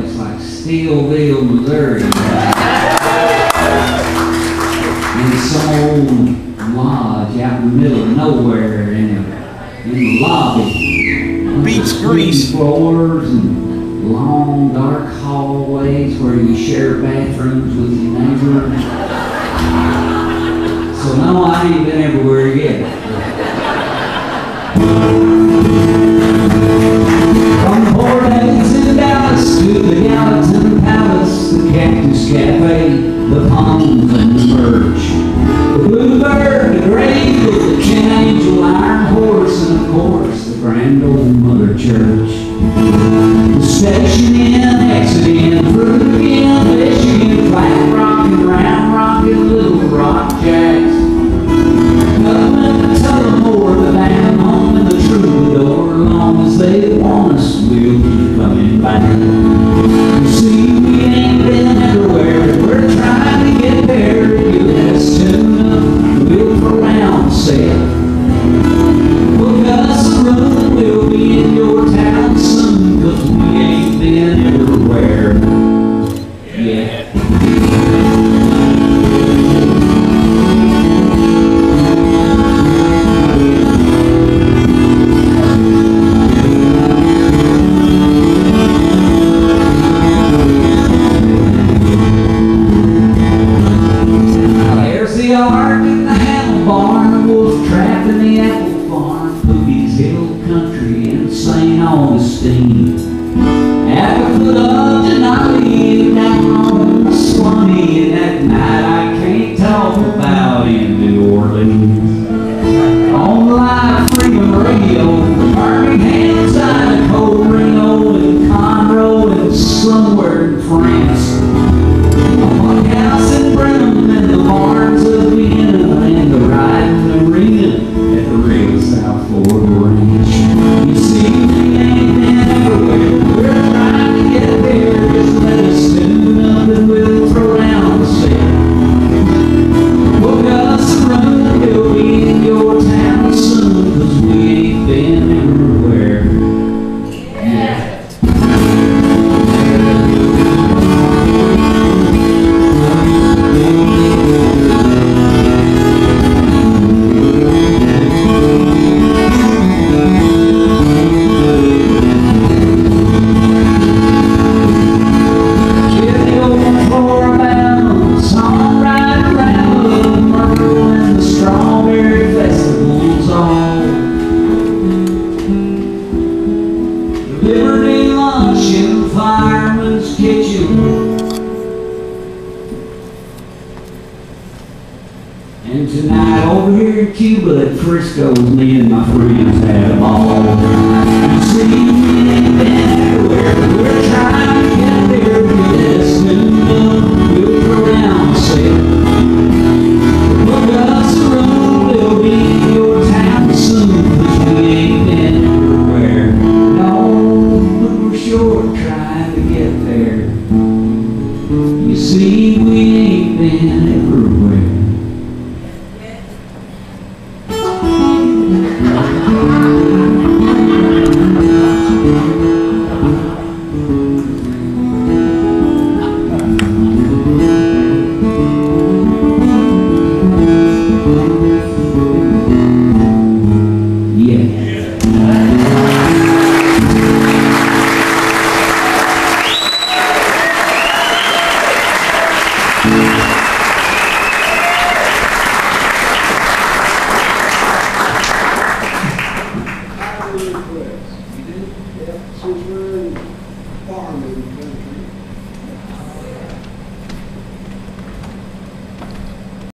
place like Steelville, Missouri. In some old lodge out in the middle of nowhere in the, in the lobby. Beats grease. Floors and long dark hallways where you share bathrooms with your neighbor. So no, I ain't been everywhere yet. Cactus Cafe, the palms and the birch, the bluebird, the gray eagle, the tin angel, iron horse, and of course the grand old mother church. The Station Inn, exit in, through again, Michigan, flat rockin', round rockin', little rock jacks. Nothing to tell them more the Down Home and the troubadour. Long as they want us, we'll keep coming back. You see, we ain't been everywhere. Cuba at Frisco's, me and my friends had a ball. You see, everywhere, we're trying to get there. Yes, we'll throw down the set. Book us a room, we'll be your town soon, 'cause we ain't been everywhere. No, we're sure trying to get there. You see, we ain't been everywhere. We're farming